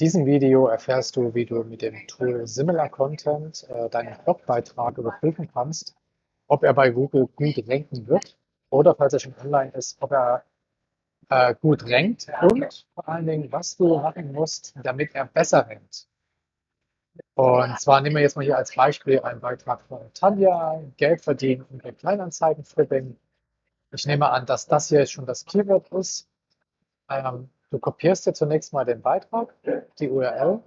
diesem Video erfährst du, wie du mit dem Tool Similar Content äh, deinen Blogbeitrag überprüfen kannst, ob er bei Google gut ranken wird oder, falls er schon online ist, ob er äh, gut rankt und vor allen Dingen, was du machen musst, damit er besser rankt. Und zwar nehmen wir jetzt mal hier als Beispiel einen Beitrag von Tanja, Geld verdienen und Kleinanzeigen flipping. Ich nehme an, dass das hier schon das Keyword ist. Ähm, Du kopierst dir zunächst mal den Beitrag, die URL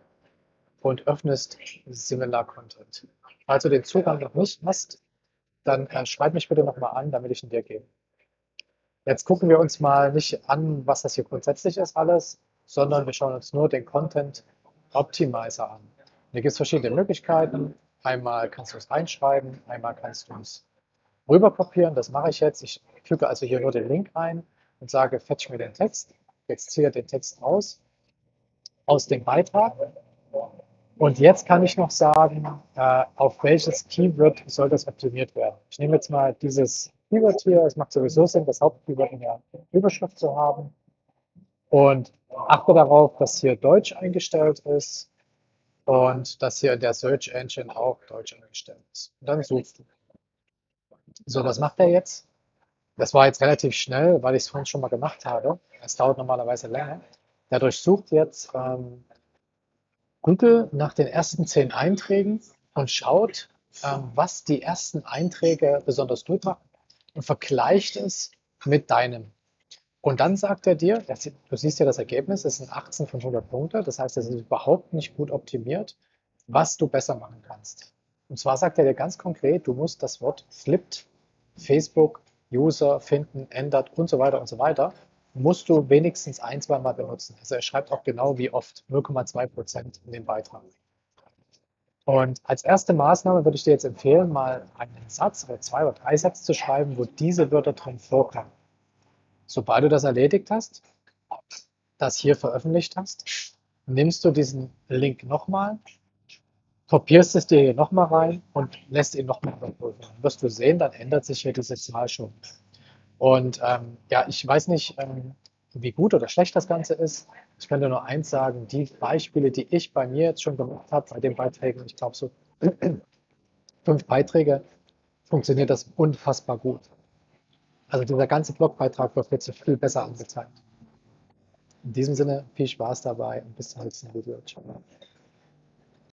und öffnest Similar Content. Falls du den Zugang noch nicht hast, dann äh, schreib mich bitte nochmal an, damit ich ihn dir gebe. Jetzt gucken wir uns mal nicht an, was das hier grundsätzlich ist alles, sondern wir schauen uns nur den Content Optimizer an. Hier gibt es verschiedene Möglichkeiten. Einmal kannst du es reinschreiben, einmal kannst du es rüber kopieren. Das mache ich jetzt. Ich füge also hier nur den Link ein und sage, fetch mir den Text extrahiere den Text aus, aus dem Beitrag. Und jetzt kann ich noch sagen, äh, auf welches Keyword soll das optimiert werden. Ich nehme jetzt mal dieses Keyword hier. Es macht sowieso Sinn, das Hauptkeyword in der Überschrift zu haben. Und achte darauf, dass hier Deutsch eingestellt ist und dass hier in der Search Engine auch Deutsch eingestellt ist. Und dann suchst du. So, was macht er jetzt? Das war jetzt relativ schnell, weil ich es vorhin schon mal gemacht habe. Es dauert normalerweise länger. Der durchsucht jetzt ähm, Google nach den ersten zehn Einträgen und schaut, ähm, was die ersten Einträge besonders gut machen und vergleicht es mit deinem. Und dann sagt er dir, du siehst ja das Ergebnis, es sind 18 von 100 Punkte, das heißt, es ist überhaupt nicht gut optimiert, was du besser machen kannst. Und zwar sagt er dir ganz konkret, du musst das Wort flipped Facebook User finden, ändert und so weiter und so weiter, musst du wenigstens ein, zwei Mal benutzen. Also er schreibt auch genau wie oft, 0,2 Prozent in den Beitrag. Und als erste Maßnahme würde ich dir jetzt empfehlen, mal einen Satz oder zwei oder drei Sätze zu schreiben, wo diese Wörter drin vorkommen. Sobald du das erledigt hast, das hier veröffentlicht hast, nimmst du diesen Link nochmal kopierst es dir hier nochmal rein und lässt ihn nochmal überprüfen. Dann wirst du sehen, dann ändert sich hier diese Zahl schon. Und ähm, ja, ich weiß nicht, ähm, wie gut oder schlecht das Ganze ist. Ich kann dir nur eins sagen, die Beispiele, die ich bei mir jetzt schon gemacht habe, bei den Beiträgen, ich glaube so fünf Beiträge, funktioniert das unfassbar gut. Also dieser ganze Blogbeitrag wird jetzt viel besser angezeigt. In diesem Sinne, viel Spaß dabei und bis zum nächsten Video. Ciao.